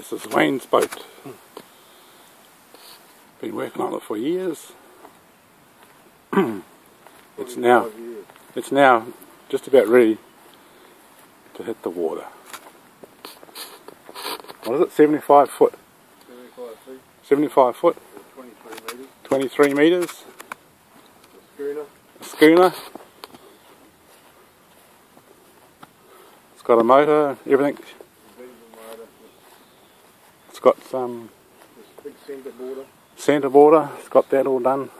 This is Wayne's boat. Been working on it for years. it's now it's now just about ready to hit the water. What is it? 75 foot. 75 feet, 75 foot. 23 metres. 23 metres. A schooner. A schooner. It's got a motor, everything. It's got some big centre border. centre border. It's got that all done.